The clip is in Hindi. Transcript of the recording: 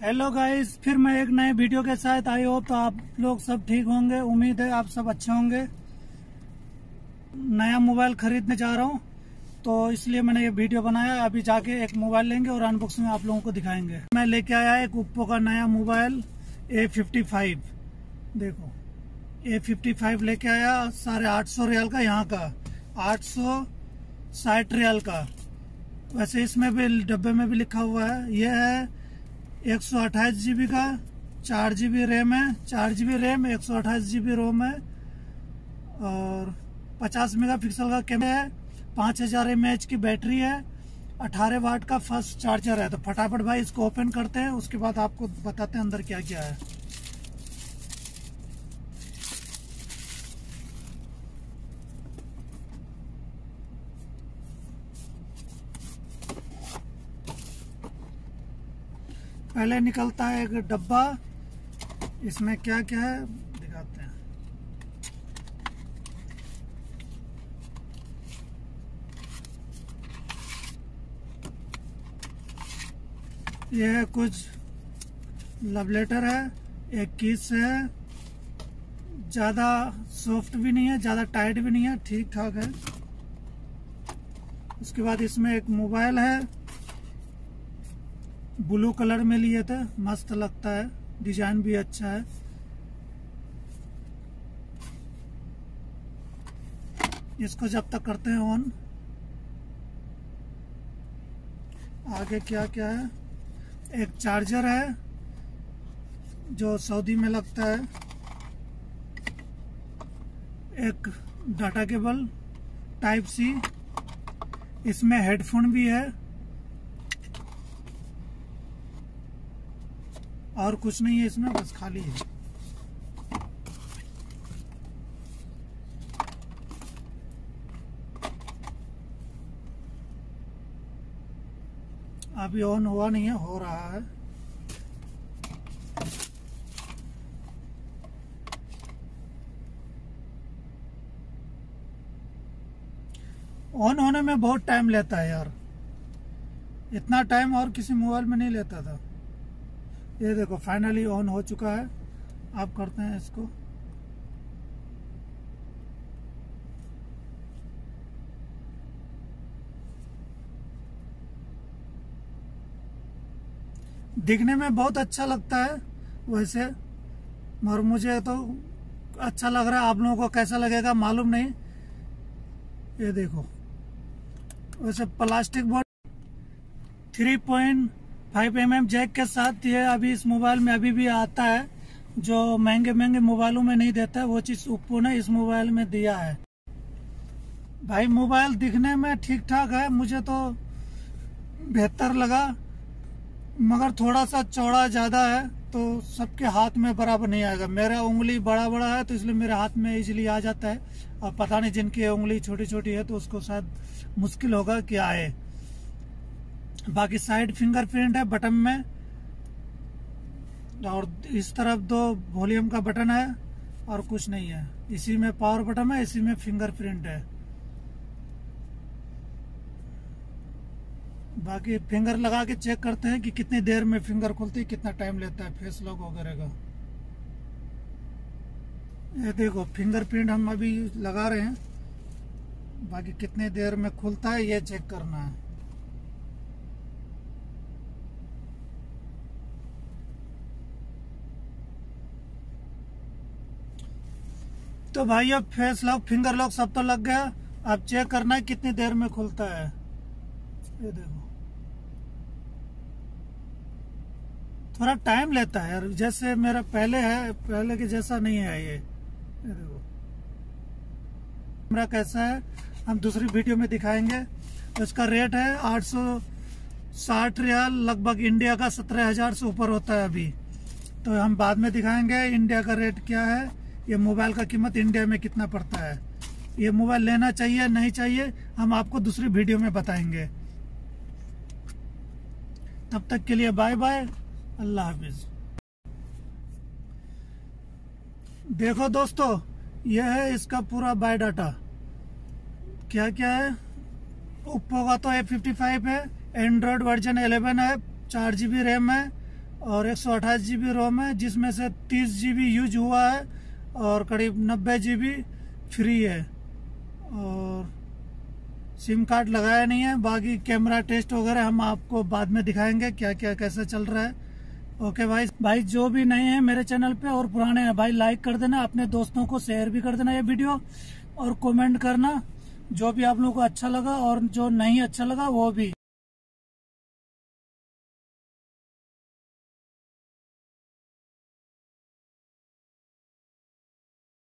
हेलो गाइस फिर मैं एक नए वीडियो के साथ आई होप तो आप लोग सब ठीक होंगे। उम्मीद है आप सब अच्छे होंगे। नया मोबाइल खरीदने जा रहा हूँ तो इसलिए मैंने ये वीडियो बनाया। अभी जाके एक मोबाइल लेंगे और अनबॉक्सिंग आप लोगों को दिखाएँगे। मैं लेके आया एक ओप्पो का नया मोबाइल ए फिफ्टी फाइव देखो ए फिफ्टी फाइव लेके आया, साढ़े आठ सौ रियाल का यहाँ का। आठ सौ साठ रियाल का। वैसे इसमें भी, डब्बे में भी लिखा हुआ है। ये है एक सौ अट्ठाईस जीबी का, चार जीबी रैम है, चार जीबी रैम, एक सौ अट्ठाईस जीबी रोम है, और पचास मेगापिक्सल का कैमरा है, पाँच हज़ार एम एच की बैटरी है, अठारह वाट का फ़र्स्ट चार्जर है। तो फटाफट भाई इसको ओपन करते हैं, उसके बाद आपको बताते हैं अंदर क्या क्या है। पहले निकलता है एक डब्बा। इसमें क्या क्या है, दिखाते हैं। यह है कुछ लव लेटर है, एक किस है। ज़्यादा सॉफ्ट भी नहीं है, ज़्यादा टाइट भी नहीं है, ठीक ठाक है। उसके बाद इसमें एक मोबाइल है। ब्लू कलर में लिए थे। मस्त लगता है। डिज़ाइन भी अच्छा है। इसको जब तक करते हैं ऑन आगे क्या क्या है? एक चार्जर है, जो सऊदी में लगता है। एक डाटा केबल टाइप सी इसमें हेडफोन भी है। और कुछ नहीं है इसमें, बस खाली है। अभी ऑन हुआ नहीं है, हो रहा है। ऑन होने में बहुत टाइम लेता है यार। इतना टाइम और किसी मोबाइल में नहीं लेता था। ये देखो फाइनली ऑन हो चुका है। आप करते हैं इसको। दिखने में बहुत अच्छा लगता है, वैसे। मगर मुझे तो अच्छा लग रहा है, आप लोगों को कैसा लगेगा मालूम नहीं। ये देखो, वैसे plastic board three point five M M jack के साथ ये अभी इस मोबाइल में अभी भी आता है। जो महँगे महँगे मोबाइलों में नहीं देता है वो चीज़ ओप्पो ने इस मोबाइल में दिया है। भाई, मोबाइल दिखने में ठीक ठाक है, मुझे तो बेहतर लगा। मगर थोड़ा सा चौड़ा ज़्यादा है तो सबके हाथ में बराबर नहीं आएगा। मेरा उंगली बड़ा बड़ा है तो इसलिए मेरे हाथ में इजिली आ जाता है। और पता नहीं जिनकी उंगली छोटी छोटी है तो उसको शायद मुश्किल होगा कि आए। बाकी साइड फिंगरप्रिंट है बटन में। और इस तरफ़ दो वॉल्यूम का बटन है और कुछ नहीं है। इसी में पावर बटन है, इसी में फिंगरप्रिंट है। बाकी फिंगर लगा के चेक करते हैं कि कितनी देर में फिंगर खुलती है, कितना टाइम लेता है, फेस लॉक वगैरह का। ये देखो, फिंगरप्रिंट हम अभी लगा रहे हैं। बाकी कितने देर में खुलता है, ये चेक करना है। तो भाई अब फेस लॉक फिंगर लॉक सब तो लग गया। अब चेक करना है कितनी देर में खुलता है। ये देखो। थोड़ा टाइम लेता है यार। जैसे मेरा पहले है, पहले के जैसा नहीं है ये। ये देखो। कैमरा कैसा है, हम दूसरी वीडियो में दिखाएँगे। इसका रेट है आठ सौ साठ रियाल, लगभग इंडिया का सत्रह हज़ार से ऊपर होता है अभी। तो हम बाद में दिखाएँगे इंडिया का रेट क्या है। ये मोबाइल का कीमत इंडिया में कितना पड़ता है? ये मोबाइल लेना चाहिए, नहीं चाहिए, हम आपको दूसरी वीडियो में बताएँगे। तब तक के लिए बाय बाय अल्लाह हाफिज। देखो दोस्तों, यह है इसका पूरा बायोडाटा क्या क्या है? ओप्पो का तो ए फिफ्टी फाइव है एंड्रॉयड वर्जन 11 है चार जी बी रैम है और एक सौ अट्ठाईस जी बी रोम है, जिसमें से तीस जी बी यूज़ हुआ है। और करीब नब्बे जी फ्री है। और सिम कार्ड लगाया नहीं है। बाकी कैमरा टेस्ट वगैरह हम आपको बाद में दिखाएँगे क्या क्या कैसे चल रहा है। ओके भाई। भाई, जो भी नए हैं मेरे चैनल पे और पुराने हैं, भाई लाइक कर देना, अपने दोस्तों को शेयर भी कर देना ये वीडियो और कमेंट करना, जो भी आप लोगों को अच्छा लगा और जो नहीं अच्छा लगा, वो भी।